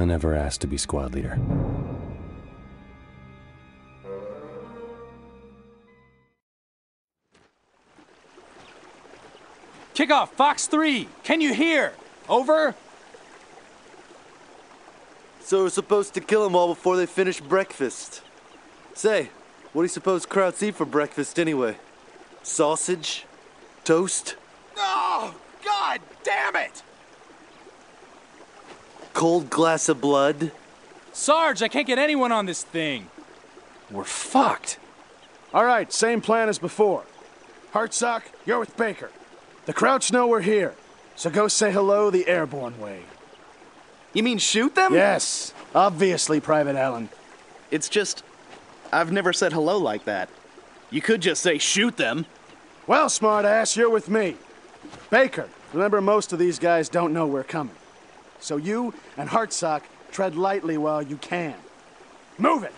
I never asked to be squad leader. Kick off, Fox 3. Can you hear? Over. So we're supposed to kill them all before they finish breakfast. Say, what do you suppose Krauts eat for breakfast anyway? Sausage? Toast? Oh, God damn it! Cold glass of blood? Sarge, I can't get anyone on this thing. We're fucked. All right, same plan as before. Hartsock, you're with Baker. The Krauts know we're here, so go say hello the airborne way. You mean shoot them? Yes, obviously, Private Allen. It's just, I've never said hello like that. You could just say shoot them. Well, smartass, you're with me. Baker, remember most of these guys don't know we're coming. So you and Hartsock tread lightly while you can. Move it!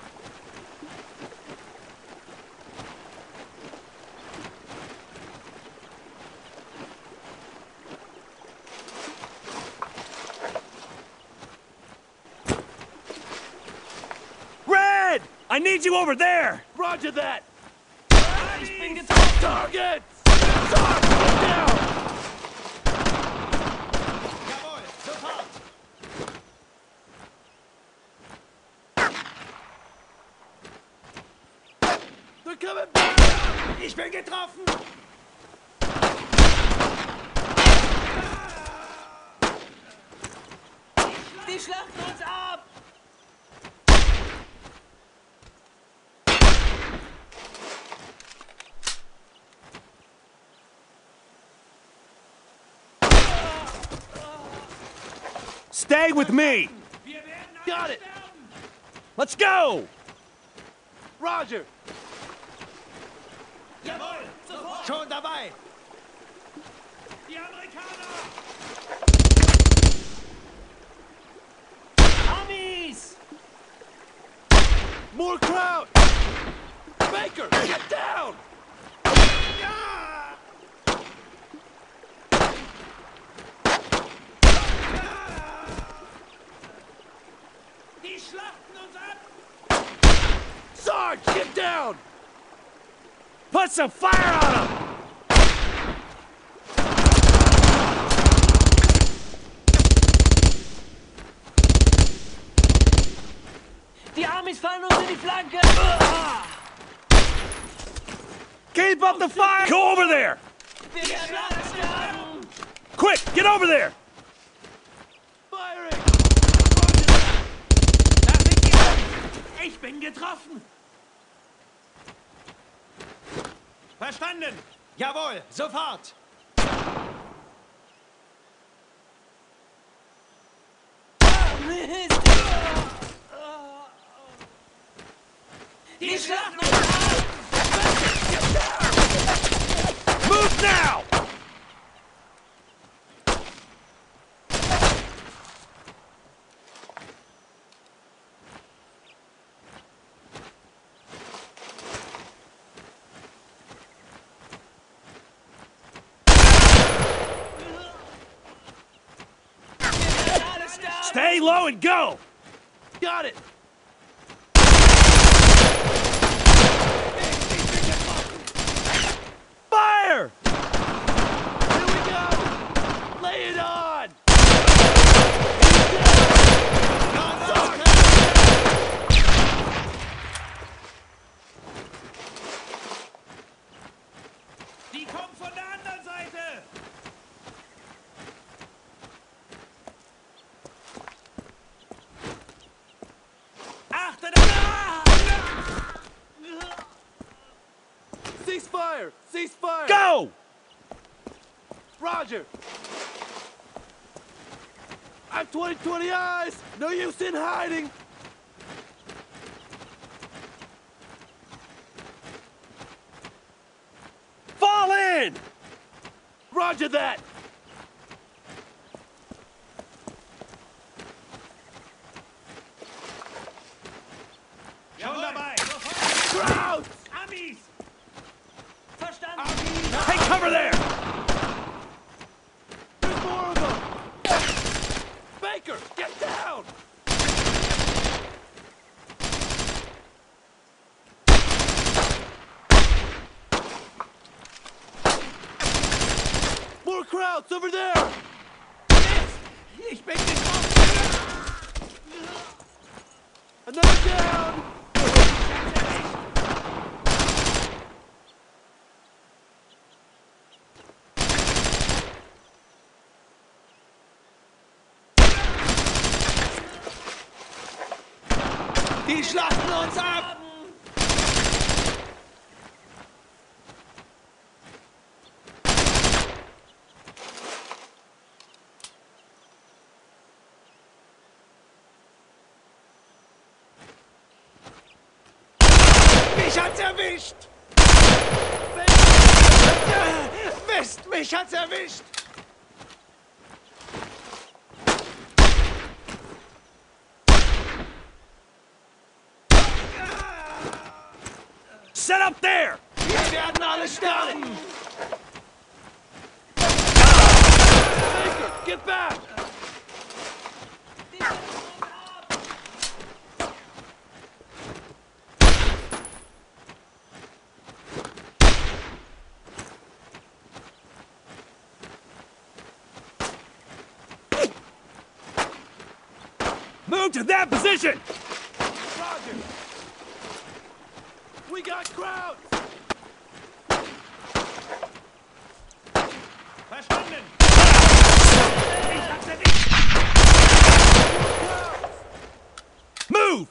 Red! I need you over there! Roger that! Target! They're coming back! Ich bin getroffen! Die schlachten uns ab! Stay with me! Got it! Let's go! Roger! More crowd! Baker, get down! Sarge, get down! Put some fire on them! Fallen uns in die Flanke! Keep up the fire! Go over there! Quick, get over there! Firing! Ich bin getroffen! Verstanden! Jawohl, sofort! Mist! Uns ab! Move now! Stay low and go! Got it! Fire! Here we go! Lay it on! Die kommen von der anderen Seite! Achte da! Ceasefire! Ceasefire! Go! Roger! I'm 2020 eyes! No use in hiding! Fall in! Roger that! Riker, get down! More crowds over there! Another down! Die schlachten uns ab! Mich hat's erwischt! Mist, mich hat's erwischt! Sterben! Get back! Move to that position! Roger! We got Krauts! Verstanden! Ich hab's erwischt! Move!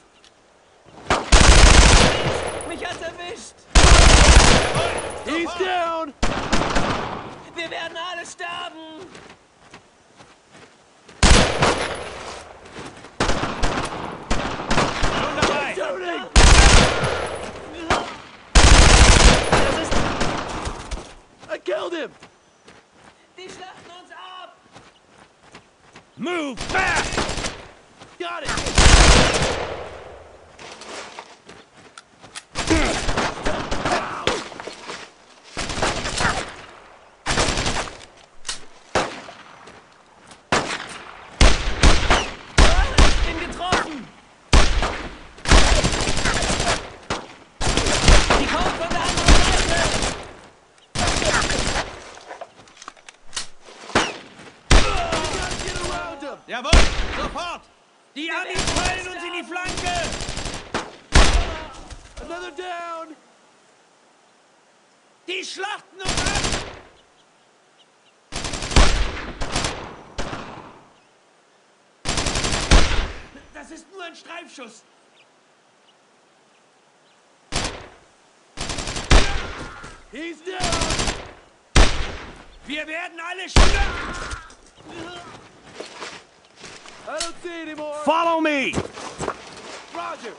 Mich hat's erwischt! He's down! Wir werden alle sterben! Jawohl! Sofort! Die Amis fallen uns in die Flanke! Another down! Die schlachten uns ab! Das ist nur ein Streifschuss. He's down! Wir werden alle sterben! I don't see! Follow me! Roger!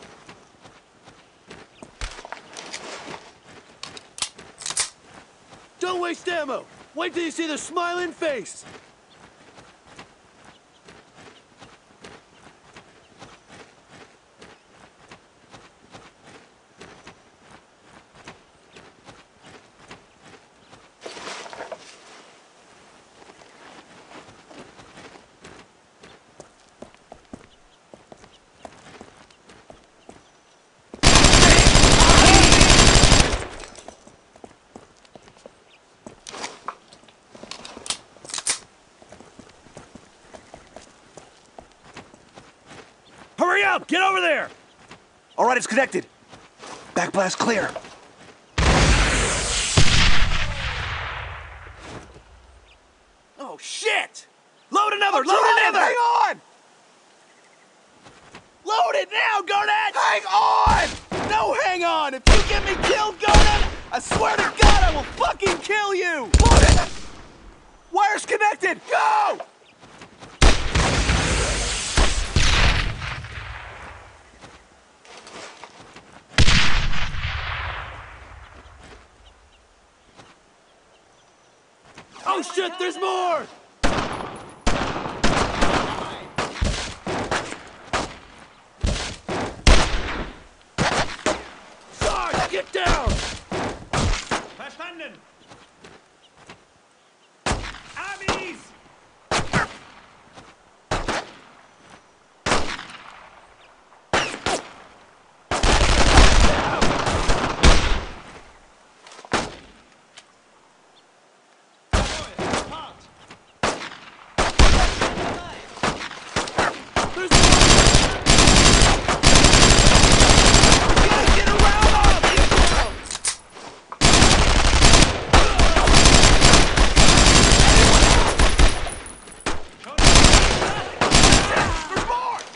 Don't waste ammo! Wait till you see the smiling face! Hurry up! Get over there! All right, it's connected. Backblast clear. Oh, shit! Load another! Load another! Hang on! Load it now, Garnett! Hang on! No, hang on! If you get me killed, Garnett, I swear to God I will fucking kill you! Load it! Wire's connected! Go! Oh shit, there's more! Sarge, get down! Verstanden! Amis! Jawohl, sofort!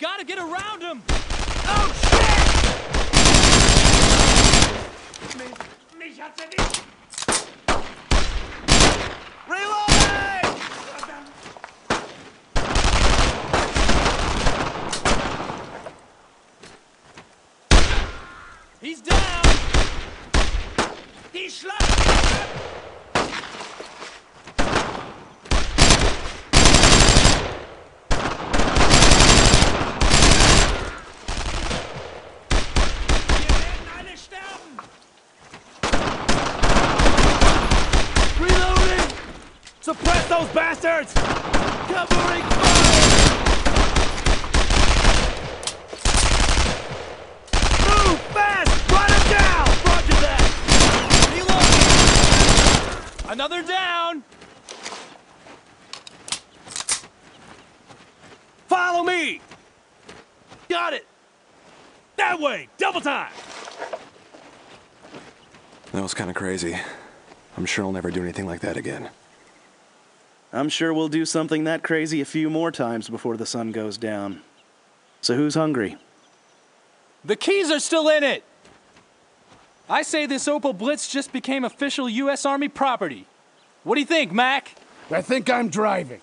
Gotta get around him! Oh, Mich hat sie nicht! Reloading! He's down! Die Schlacht! Wir werden alle sterben! Reloading! Suppress those bastards! Covering fire! Move fast! Run him down! Roger that! Reload! Another down! Follow me! Got it! That way! Double time! That was kind of crazy. I'm sure I'll never do anything like that again. I'm sure we'll do something that crazy a few more times before the sun goes down. So who's hungry? The keys are still in it! I say this Opel Blitz just became official U.S. Army property. What do you think, Mac? I think I'm driving.